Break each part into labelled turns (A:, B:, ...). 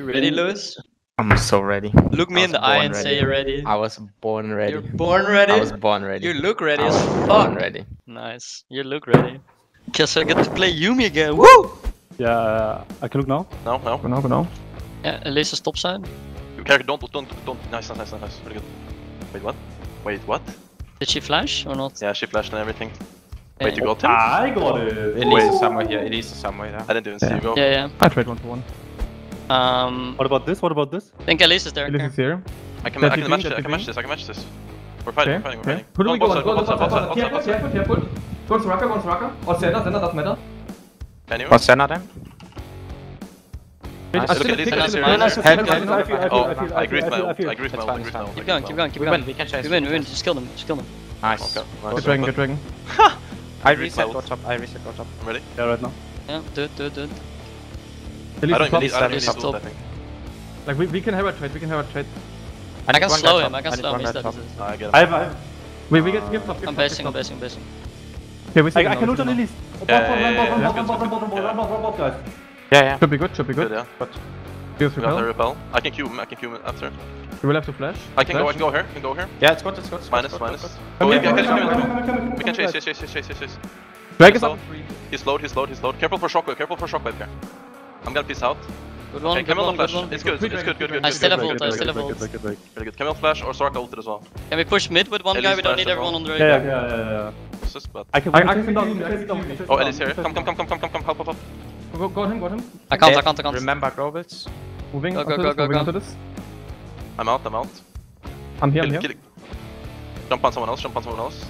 A: You ready, Lewis?
B: I'm so ready.
A: Look me in the eye and
B: ready.
A: say you're ready.
B: I was born ready.
A: You're born ready?
B: I was born ready.
A: You look ready
B: I
A: as fuck.
B: ready.
A: Nice. You look ready. Guess I get to play Yuumi again. Woo!
C: Ja, yeah, uh, I can look now.
D: No, no.
C: Go now, go now.
A: Ja, yeah, laser stop sign.
D: You krijg don't, don't, don't. Nice, nice, nice, nice. Very good. Wait, what? Wait, what?
A: Did she flash or not?
D: Yeah, she flashed and everything.
A: Yeah.
D: Wait, you got him?
C: I got it!
B: Elise is somewhere here, Elise is somewhere here.
D: I didn't even see you go.
A: Yeah, yeah.
C: I tried one for one.
A: Um,
C: what about this? What about this?
A: I think Elise is there.
C: Elise is here.
D: I can, I can match this. I can match this. I can match this. We're fighting. We're fighting. We're fighting.
C: Who do we
D: go on?
C: Go on. Go on.
D: Here,
C: put.
D: Here, put.
C: Here, put. Go on Soraka. Go on Soraka. Oh, or Senna. Senna doesn't matter.
D: Anyway.
B: What's Senna then? Nice.
D: Look at this. Oh, I
C: grief
D: melt.
C: I
D: grief
C: melt.
D: I
B: grief
D: melt.
A: Keep going. Keep going. Keep going.
B: We can chase.
A: We win. We win. Just kill them. Just kill them.
B: Nice.
C: Good dragon. Good dragon.
B: I reset. Go top. I reset. Go top.
D: I'm ready.
C: Yeah, right now.
A: Yeah. Do it. Do it. Do it.
D: I don't
C: clubs.
D: even need, I don't even need
C: Like, we, we can have a trade, we can have a trade.
A: And
B: I
A: can slow him, I can slow him.
D: I get him.
C: I have, I have. Wait, we get gift up,
A: I'm basing, I'm basing, basing.
C: Okay, we
E: I, I can
C: loot
E: on Elise.
D: Yeah, yeah.
C: Should be good, should be good.
D: good yeah.
C: But
D: Feels repel. After
C: repel.
D: I can cube him, I can cube him after.
C: You will have to flash.
D: I can go, I can go here, I can go here.
B: Yeah, it's good, it's good. It's
D: minus, minus. We can chase, chase, chase, chase, chase, chase.
C: Drag is up.
D: He's low, he's low, he's low. Careful for shockwave, careful for shockwave here. I'm gonna piece out.
A: Good one,
D: okay,
A: good one,
D: flash. It's good, it's good, good, good.
A: Ah,
D: I
A: still have ult, I still have ult.
C: Very good.
D: Camel flash or Soraka ulted as well.
A: Can we push mid with one guy? We don't need everyone on the right.
C: Yeah, yeah, yeah, yeah.
D: Assist.
E: I can,
C: I, can down,
D: Oh, Ellie's here. Come, come, come, come, come, come, come, help, help, help.
C: Got him, got him.
A: I can't, I can't, I can't.
B: Remember Grobits.
C: Moving
A: go, go, go, go,
C: this.
D: I'm out, I'm out.
C: I'm here, I'm here.
D: Jump on someone else, jump on someone else.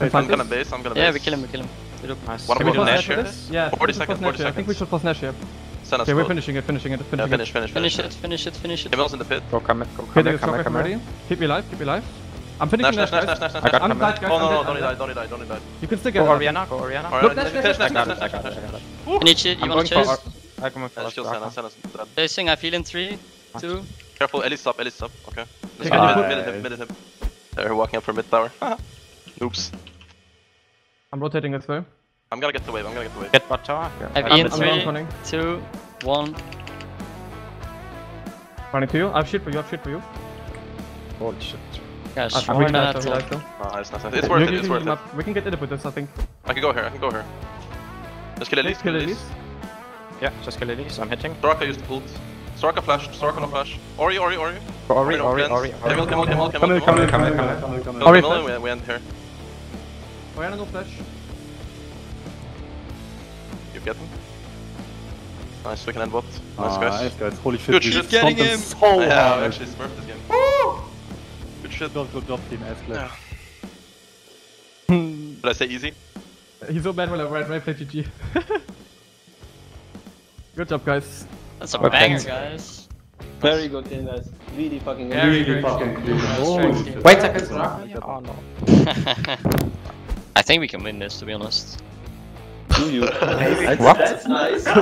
D: I'm gonna base, I'm gonna base.
A: Yeah, we kill him, we kill him.
B: We
D: do pass.
C: One Can we do
D: Nash here?
C: Yeah,
D: 40 seconds, 40
C: seconds. I think we should pass Nash here. Okay, we're finishing it, finishing it, finishing yeah,
D: finish,
C: it.
D: Finish,
A: finish,
D: finish
A: it. Finish it, finish it.
D: Camille's in the pit.
B: Go, come, go, come, here, come, come,
C: ready. Keep me alive, keep me alive. I'm finishing
D: Nash,
C: Nash,
D: Nash, Nash, Nash, Nash.
C: I'm dead, guys.
D: Oh, no, no, don't die, don't die, don't die.
C: You can still get
B: it.
C: Go
B: Orianna, go
D: Orianna.
C: Look, Nash, Nash,
D: Nash,
C: Nash,
D: Nash,
C: Nash.
A: You need shit, you wanna chase?
D: Nash,
B: Nash,
D: Nash, for Orianna.
A: Chasing, I feel in 3, 2.
D: Careful, Ellie's up, Ellie's up. Okay. Mid him, mid him. They're walking up for mid tower. Oops.
C: I'm rotating this way.
D: I'm gonna get the wave, I'm gonna get the wave.
B: Get butt tower. Yeah.
A: I've
B: I'm in
A: three,
C: running.
A: two, one.
C: Running to you. I have shit for you, I have shit for you.
B: Holy shit.
A: Gosh,
C: I'm
A: we're
C: not
A: at
C: all. Nice,
D: nice. It's worth
C: you,
D: it, it's
C: you,
D: worth
C: you,
D: it.
C: We can get it with this, I think.
D: I can go here, I can go here. Just kill Elise,
C: kill Elise.
B: Yeah, just kill Elise, I'm hitting.
D: Soraka used the ult. Soraka flashed. Soraka no flash. Ori, Ori, Ori.
B: Ori, Ori, Ori.
C: Come in, camel,
D: camel.
C: Come in,
B: come
C: in, come
D: in.
C: Ori,
D: we end here.
C: Orianna, no flash.
D: You get him? Nice, we can end bot. Nice,
E: ah,
D: guys.
E: Nice, guys. Holy shit,
D: Good shit.
A: getting him!
E: So
D: yeah,
E: hard.
D: actually smurfed this game. Woo! Good shit.
E: Don't go drop team, ass
D: clap.
C: Yeah.
D: Did I say easy?
C: He's so bad when I right, right, play GG. good job, guys.
A: That's a banger, guys.
F: Very good game, guys. Really fucking good.
E: Really, fucking good.
A: Oh.
B: Wait, I can Oh, no.
A: I think we can win this, to be honest.
F: Do you?
B: what?
F: That's nice.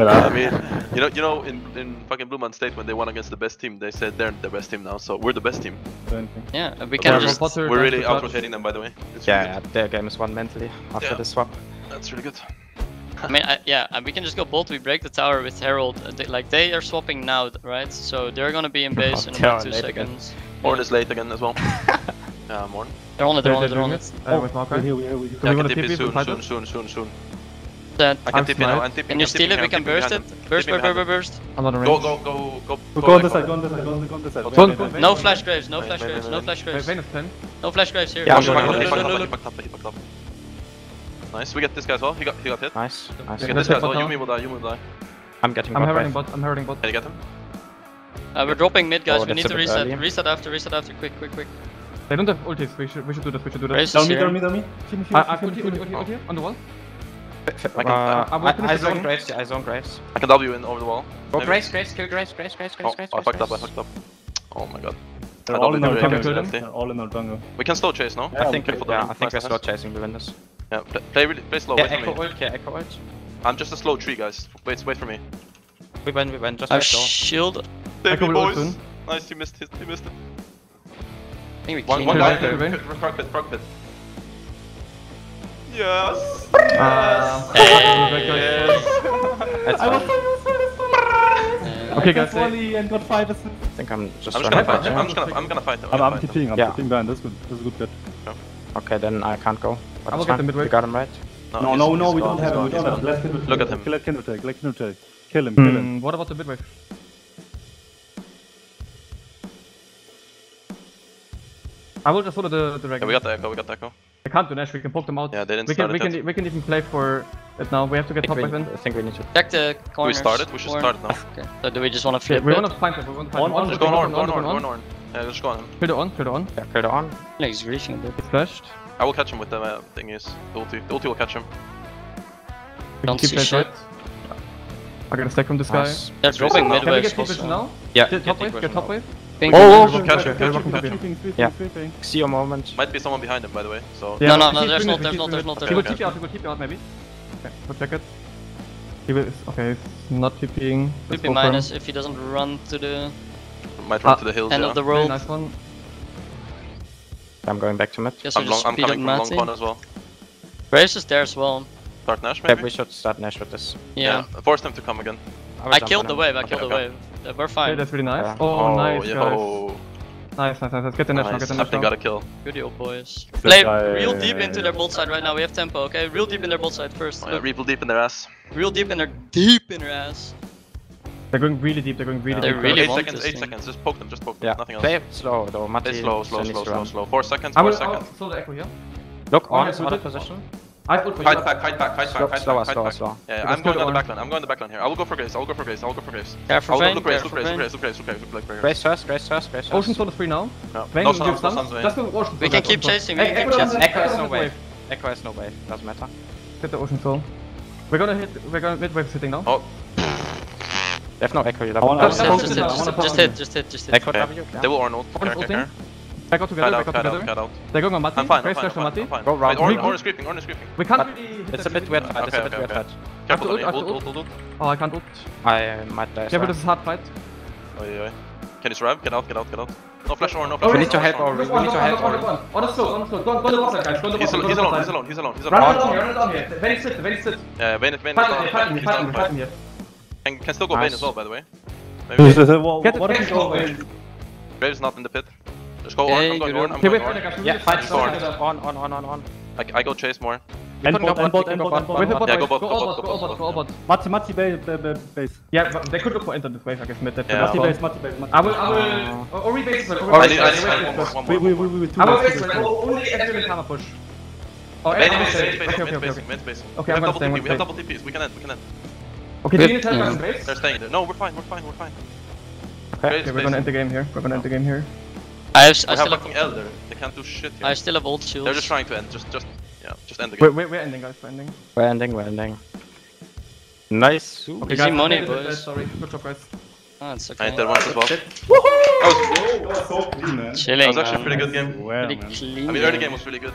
D: Uh, I mean, you know, you know, in, in fucking Blue Man State when they won against the best team, they said they're the best team now, so we're the best team.
A: Yeah, we can
D: we're
A: just.
C: Potter,
D: we're really out rotating them, by the way. It's
B: yeah,
D: really
B: their game is won mentally after
D: yeah.
B: the swap.
D: That's really good.
A: I mean, I, yeah, and we can just go both. We break the tower with Herald. Uh, they, like they are swapping now, right? So they're gonna be in oh, base
B: oh, in
A: about two
B: seconds. Again.
D: Horn is late again as well. Uh, morning.
A: They're on it, they're, on it,
C: they're
A: on it.
C: Oh. With
E: marker.
C: We're
E: here, we're here, we're here.
D: Yeah, I can
C: tip
D: soon,
C: soon,
D: soon, soon, soon, soon.
A: Dead.
D: I can
C: tip
D: TP now, I'm TPing.
A: Can you steal it? We can burst it. Burst, burst, burst, burst.
C: I'm not
D: Go, go, go, go.
E: Go,
D: go
E: on this side, go on this side, go on this side.
A: No flash graves, no flash graves, no flash graves. No flash graves here.
B: Yeah,
D: he backed up, he backed up. Nice, we get this guy as well. He got, he got hit.
B: Nice. nice.
D: We get this guy as well. Yuumi will die, Yuumi will die.
B: I'm getting
C: I'm
B: hurting
C: bot, I'm hurting bot.
D: Can you get him?
A: Uh, we're dropping mid, guys. we need to reset. Reset after, reset after. Quick, quick, quick.
C: They don't have ultis, we should, we should do this, we should do this.
E: Down me, down me, down me. Him,
C: him, uh, on the wall.
D: Ah,
B: uh,
C: ah,
B: I zone Graves, I zone Graves.
D: I can W in over the wall.
B: Oh,
D: go
B: Graves, Graves, kill Graves, Graves, Graves, Graves, Graves.
D: Oh, I fucked up, I fucked up. Oh my god.
E: They're all in our jungle. All in our jungle.
D: We can slow chase, no?
B: I think we're slow chasing the windows.
D: Yeah, play, really, play slow, wait
B: echo for
D: me.
B: Ult, yeah, echo ult.
D: I'm just a slow tree, guys. Wait, wait for me.
B: We went, we went, just
A: I
B: wait
A: shield.
D: Save boys! Nice, you missed, it, you missed it.
A: I think we
D: One, one guy.
C: Okay, okay.
D: Frog frog pit, frog pit. Yes.
C: Uh,
A: Hey.
B: That's
C: I was so used to this.
A: Yeah.
C: Okay, guys. stay-
E: Volley and got five assists.
B: I think I'm just
D: I'm just gonna fight. I'm just gonna. I'm gonna fight. I'm
E: I'm,
D: gonna
E: I'm
D: fight.
E: TPing, I'm
B: Yeah.
E: TPing behind, that's good. That's a good get.
B: Okay, then I can't go. But
C: I will get the mid-way.
B: You got him right.
E: No,
D: he's-
E: no, no, we don't have him,
D: gone,
E: we
D: he's
E: don't have him.
D: gone.
E: Let's
D: Look at him.
E: Kill, Kindred take, let Kindred take. Kill him, kill him.
C: What about the mid I will just follow the, the
D: Yeah, we got the echo. We got the echo.
C: I can't do Nash, we can poke them out.
D: Yeah, they didn't
C: we can,
D: start
C: we can,
D: yet.
C: we can even play for it now. We have to get top wave
B: we,
C: in.
B: I think we need to.
A: Check the
D: We
A: corners.
D: started. We should
A: or-
D: start it now.
A: Okay. So do we just want to
C: Yeah,
A: flip
C: we
A: it?
C: wanna find it, we wanna find
E: On, on,
D: Just
C: go
D: go on,
C: on,
D: on,
C: go
D: go on,
C: on,
D: on. Yeah, just go on him.
C: Kill on, kill the on.
B: Yeah, clear the on.
A: Yeah, he's griefing a bit.
C: It's flashed.
D: I will catch him with the uh, thingies. The ulti. The ulti will catch him.
C: We
A: Don't
C: keep
A: see shit.
C: right. I got a stack from this guy.
B: Nice.
A: They're dropping
D: now.
A: mid
C: Can we get deep vision
A: also.
C: now?
B: Yeah.
C: Get top wave, get top wave.
A: Pink
B: Oh,
A: vision.
B: oh,
C: We'll
D: catch
C: sweeping,
D: him,
C: we're
D: catch
C: walking top here.
E: Sweeping, sweeping,
B: Yeah. See your moment.
D: Might be someone behind him, by the way. So
C: Yeah,
A: No, no, no,
C: keep
A: there's not, there's not, there's not,
C: it.
A: there's
C: He will
A: not.
C: TP out, he will TP out maybe. Okay, we'll check it. He will, okay, he's not TPing. Let's
A: Could be
C: go for him.
A: minus if he doesn't run to the
D: might run
C: Ah,
D: to the hills.
A: end of the
C: Very
A: road.
C: nice one.
B: I'm going back to mid.
A: Guess we
D: I'm long.
A: just
D: I'm
A: speed
D: coming from long
A: Matty.
D: con as well.
A: Graves is there as well.
D: Start Nash
B: Yeah, we should start Nash with this.
A: Yeah.
D: Force them to come again.
B: will
A: I killed the wave, I
D: Okay,
A: killed the wave. Uh, We're
C: Okay, that's really nice.
B: Yeah.
C: Oh, nice, guys. Nice, nice, nice. Let's get the Nash now,
D: Nice.
C: get the
D: I
C: Nash
D: think got a kill.
A: Good deal, boys. Play real deep into their bolt side right now. We have tempo, okay? Real deep in their bolt side first.
D: Oh, yeah, Reaple deep in their ass.
A: Real deep in their deep in their ass.
C: They're going really deep, they're going really
A: They
C: deep.
A: really
D: eight seconds. Eight
A: thing.
D: seconds. Just poke them. Just poke them.
B: Yeah.
D: Nothing else.
B: Play slow though. Mati
D: Play slow, slow,
B: still needs
D: slow, slow, slow. Four seconds.
C: I
D: Four
C: will, I will
D: seconds.
C: slow the echo here.
B: Look
C: Oh,
B: on,
C: yeah, so
B: out of
C: that-
B: position.
C: I have ult for you.
D: Fight back, fight back, fight back,
B: Slow- slower,
D: back, fight
B: slower,
D: back.
B: slower.
D: Yeah,
C: Let's
D: I'm going on the
C: one.
D: backline. I'm going on the backline here. I will go for Grace. I will go for Grace. I will go for Grace.
A: Careful,
D: I will
A: Vayne.
D: look Grace.
A: Careful,
D: Look Grace. Look
A: Vayne.
D: Grace. Look Grace. Look Grace. Look Grace. Look Grace.
B: Grace first, Grace first, Grace first.
C: Ocean Soul is free now.
D: No,
C: Vayne,
D: no
C: you
D: stuns,
C: have
D: no
C: stuns.
D: stuns, Vayne.
C: Just go Ocean
A: We
C: Soul,
A: can
C: guys,
A: keep
C: Ocean Soul.
A: chasing, we
C: Hey,
A: can keep
C: Echo doesn't-
A: chasing.
B: Echo has
C: doesn't
B: no
C: have
B: wave. Echo has no wave. Doesn't matter.
C: Get the Ocean Soul. We're gonna hit, we're gonna mid wave sitting now.
D: Oh,
B: They have no echo. You
E: I wanna-
B: have
A: Just hit, just hit, just hit, just hit, just hit, just hit.
B: Echo. W.
D: They will Arnold.
C: Orange
D: Care, care,
C: ulting.
D: care.
C: Back out together, back
D: out,
C: out
D: cut out,
C: together.
D: cut out.
C: They're going on Mati.
D: I'm fine, I'm fine,
C: flash
D: I'm
C: on Mati.
D: I'm.
B: Go round.
D: Wait, Orange,
C: Re-
D: orange creeping, orange creeping.
C: We can't
B: But
C: really hit
B: It's a bit weird
C: well.
B: fight. It's a
D: Okay,
B: bit
D: okay,
B: weird
D: okay.
B: fight.
D: Careful,
C: ult,
D: Tony.
C: I have
D: Ult,
C: to
D: ult, ult, ult.
C: Oh, I can't ult.
B: I uh, might die.
C: Yeah, but
B: sorry.
C: this is hard fight.
D: Yeah, yeah. Can you survive? Get out, get out, get out. No flash or no flash.
B: We
D: or,
B: need to
D: no
B: help
D: flash or.
B: our- we need to help
C: On
B: our-
C: the one, on the slow, on the slow. Go, go to the water, guys. Go to the
D: He's,
C: water,
D: al-
C: go
D: he's
C: to the
D: alone,
C: water.
D: he's alone, he's alone, he's
C: Run
D: alone.
C: it down here, run it down here. Very sit, very sit.
D: Yeah, Vayne, Vayne
C: Fight
D: down.
C: him, fight him,
D: He's
C: fight
D: down,
C: him,
D: fight
C: fight him
D: him.
C: here.
D: Can, can still go Vayne as well, by the way.
E: This
D: Maybe.
E: is a wall.
C: Get it,
E: What
C: get
E: if
C: it,
E: we go
C: get
D: Graves not in the pit. Just go
A: Yeah,
D: on,
A: you
D: I'm going on. I'm going on.
B: Yeah, fight
D: Go on.
B: On, on, on, on, on.
D: I, I go chase more.
B: You
E: And
B: can go
E: bot, and
B: bot,
E: bot,
B: you can
E: and
B: go
E: bot,
B: bot,
C: Wait,
B: bot,
C: bot,
D: Yeah, go bot,
C: Go
D: go bot,
C: bot,
D: go
C: go
D: bot,
C: bot,
D: go
C: go bot.
E: Mati, Mati base, ba- ba- base.
C: Yeah, they could go for enter this wave, I guess, mid. that-
D: Yeah.
C: that's
E: Mati
C: all.
E: base, Mati base, Mati
C: I will. I will, or- or we base or we
D: I
C: base
D: need, I need,
C: wait,
D: I need one more, one
E: We,
D: more.
E: we,
D: one
E: we, we, two
C: I will
E: base,
C: base
E: two
C: first,
E: base.
C: oh, only enter in Kama push. Oh,
D: Vayne,
C: enter
D: Vayne,
C: base,
D: Vayne,
C: okay,
D: Vayne,
C: okay,
D: Vayne,
C: okay,
D: Vayne,
C: okay.
D: Vayne, Vayne.
C: Okay,
D: We
C: I'm
D: have
C: gonna
D: double
C: stay,
D: TP, we have double TPs, we can end, we can end.
C: Okay, do you
A: Good.
C: need help
A: Yeah.
C: on base?
D: They're staying there. No, we're fine, we're fine, we're fine.
B: Okay,
C: we're gonna end the game here. We're gonna end the game here.
A: I have, I
D: We have
A: still have,
D: fucking Elder. They can't do shit
A: I still have old shields.
D: They're just trying to end. Just, just, yeah, just end the game.
C: we're, we're ending, guys. We're ending.
B: We're ending, we're ending. Nice.
C: Okay,
A: Easy
C: guys,
A: money, ah,
C: I played
A: boys.
C: Sorry. Good job, guys.
A: Oh, it's
D: I
A: okay.
D: hit that once as well. Woohoo! That was,
E: so clean, man.
A: Chilling.
D: that was actually a pretty good game.
E: Well,
A: Pretty
E: man.
A: clean.
D: I mean, early game was really good.